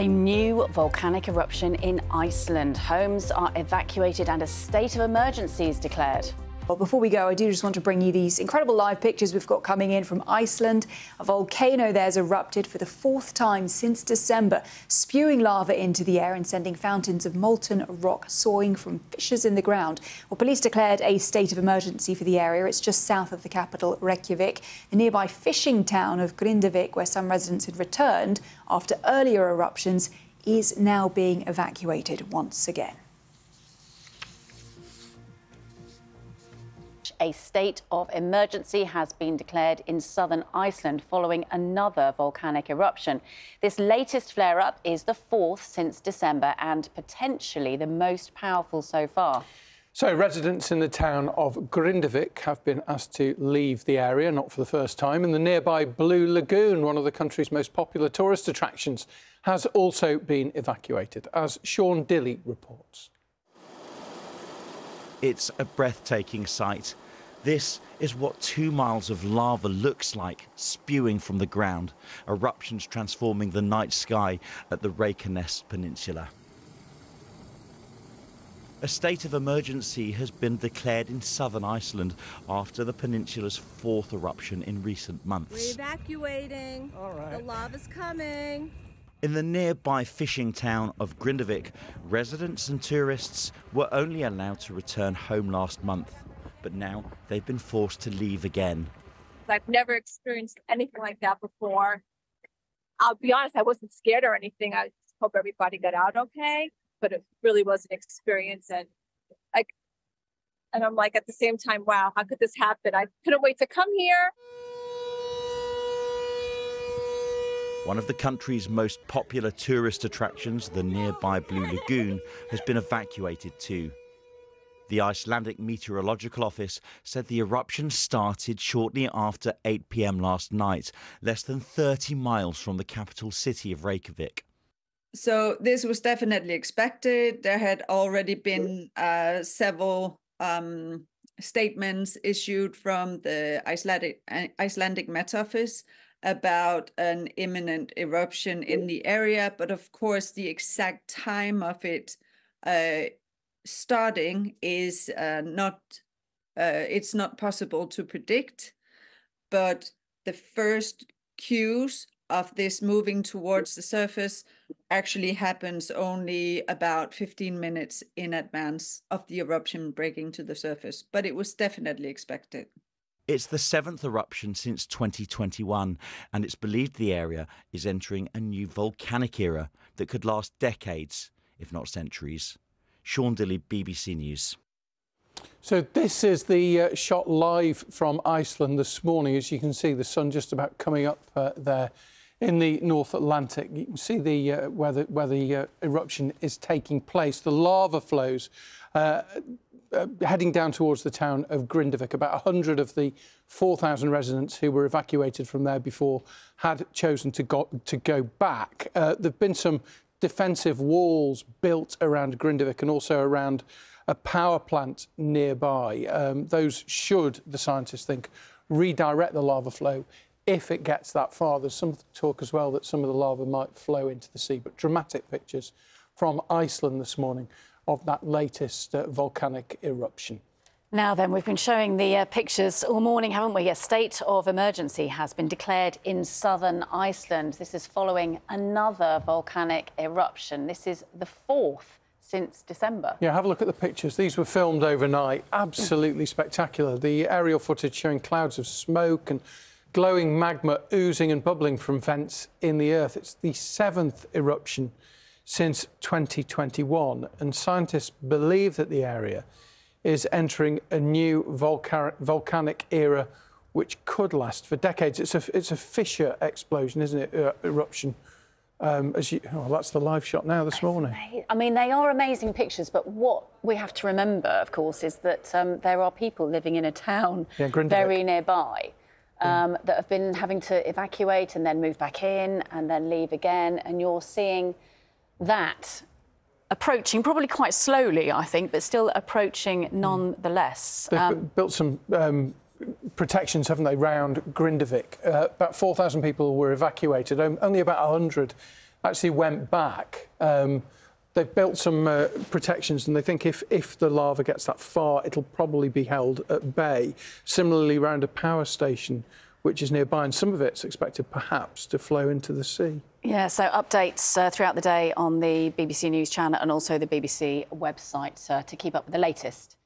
A new volcanic eruption in Iceland. Homes are evacuated and a state of emergency is declared. Well, before we go, I do just want to bring you these incredible live pictures we've got coming in from Iceland. A volcano there's erupted for the fourth time since December, spewing lava into the air and sending fountains of molten rock soaring from fissures in the ground. Well, police declared a state of emergency for the area. It's just south of the capital, Reykjavik. The nearby fishing town of Grindavik, where some residents had returned after earlier eruptions, is now being evacuated once again. A state of emergency has been declared in southern Iceland following another volcanic eruption. This latest flare up is the fourth since December and potentially the most powerful so far. So, residents in the town of Grindavik have been asked to leave the area, not for the first time. And the nearby Blue Lagoon, one of the country's most popular tourist attractions, has also been evacuated, as Sean Dilley reports. It's a breathtaking sight. This is what two miles of lava looks like, spewing from the ground, eruptions transforming the night sky at the Reykjanes Peninsula. A state of emergency has been declared in southern Iceland after the peninsula's fourth eruption in recent months. We're evacuating. All right. The lava's coming. In the nearby fishing town of Grindavik, residents and tourists were only allowed to return home last month but now they've been forced to leave again. I've never experienced anything like that before. I'll be honest, I wasn't scared or anything. I just hope everybody got out okay, but it really was an experience. And like, and I'm like, at the same time, wow, how could this happen? I couldn't wait to come here. One of the country's most popular tourist attractions, the nearby Blue Lagoon, has been evacuated too. The Icelandic Meteorological Office said the eruption started shortly after 8 pm last night, less than 30 miles from the capital city of Reykjavik. So this was definitely expected. There had already been uh, several um, statements issued from the Icelandic Icelandic Met Office about an imminent eruption in the area, but of course the exact time of it uh, starting is uh, not uh, it's not possible to predict but the first cues of this moving towards the surface actually happens only about 15 minutes in advance of the eruption breaking to the surface but it was definitely expected it's the seventh eruption since 2021, and it's believed the area is entering a new volcanic era that could last decades, if not centuries. Sean Dilley, BBC News. So this is the uh, shot live from Iceland this morning. As you can see, the sun just about coming up uh, there in the North Atlantic. You can see the uh, where the, where the uh, eruption is taking place. The lava flows uh, uh, heading down towards the town of Grindavik. About 100 of the 4,000 residents who were evacuated from there before had chosen to go, to go back. there have been some defensive walls built around Grindavik and also around a power plant nearby. Um, those should, the scientists think, redirect the lava flow if it gets that far. There's some talk as well that some of the lava might flow into the sea, but dramatic pictures from Iceland this morning of that latest uh, volcanic eruption. Now then, we've been showing the uh, pictures all morning, haven't we? A state of emergency has been declared in southern Iceland. This is following another volcanic eruption. This is the fourth since December. Yeah, have a look at the pictures. These were filmed overnight. Absolutely spectacular. The aerial footage showing clouds of smoke and glowing magma oozing and bubbling from vents in the earth. It's the seventh eruption since 2021, and scientists believe that the area is entering a new volcanic era which could last for decades. It's a, it's a fissure explosion, isn't it? Uh, eruption. Um, as you, oh, that's the live shot now this morning. I mean, they are amazing pictures, but what we have to remember, of course, is that um, there are people living in a town yeah, very nearby um, that have been having to evacuate and then move back in and then leave again. And you're seeing that approaching, probably quite slowly, I think, but still approaching hmm. nonetheless. They've um, built some um, protections, haven't they, round Grindavik. Uh, about 4,000 people were evacuated. Only about 100 actually went back. Um, they've built some uh, protections, and they think if, if the lava gets that far, it'll probably be held at bay. Similarly, around a power station, which is nearby, and some of it's expected perhaps to flow into the sea. Yeah, so updates uh, throughout the day on the BBC News channel and also the BBC website uh, to keep up with the latest.